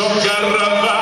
Sono Carrabà.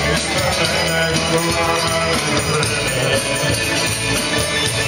Thank you.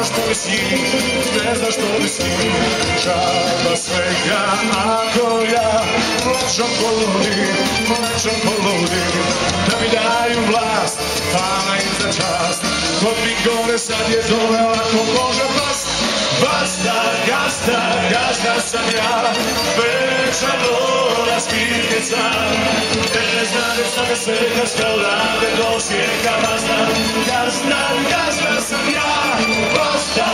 znaš što li si, ne znaš što li si, žaba svega ako ja plaćom poludim, plaćom poludim, da mi daju vlast, hvala im za čast, kod mi gore sad je dole, ako može past. Basta, gasta, gazda sam ja. Večeroras pitke sam Te znade šta me sekaš kao rade do švijeka Basta, gazda, gazda sam ja. Basta,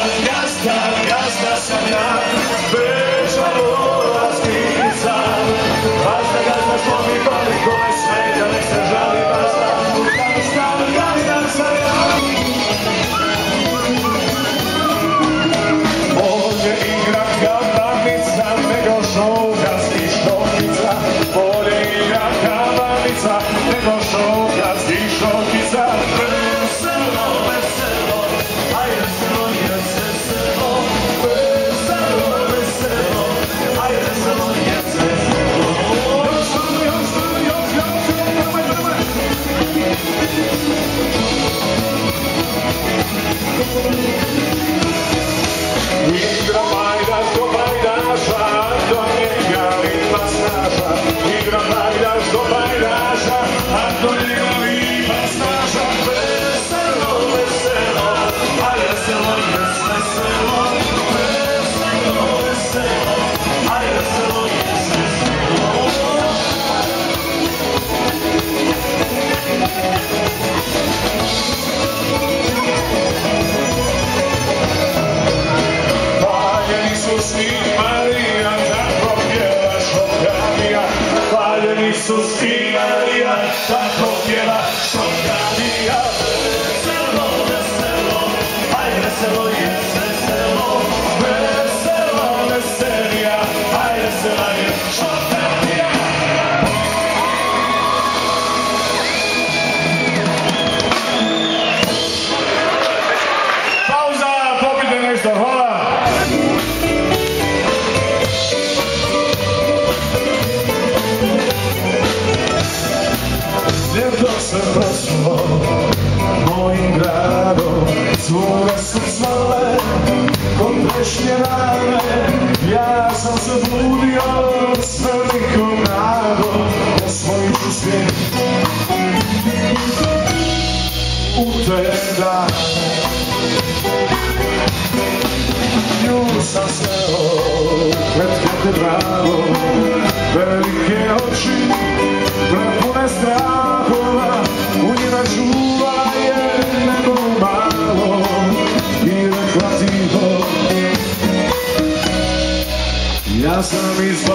Ljeto se prošlo mojim gradom Svoga su zvale komprešnje rane. Ja sam se budio s velikom nadom Da svojim ću u te dane. Nju sam sveo pred katedralom Velike oči prepune strahova U njima čuva je nebo malo. I rekla tiho Ja sam iz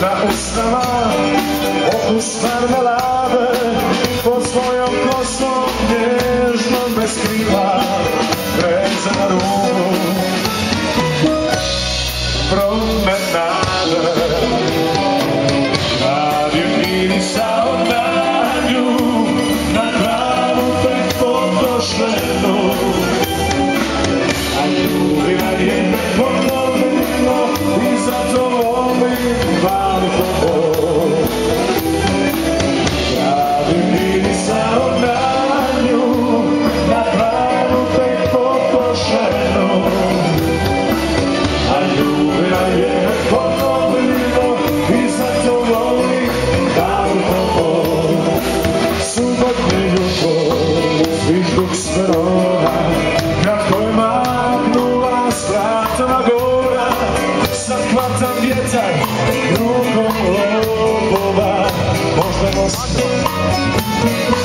Na usnama okus marmelade Pod svojom kosom nježnom bez krila Preze na ruku promenade zvižduk sperona, kako je maknula s vratama gora, sad hvatam vjetar rukom lobova, možda nosim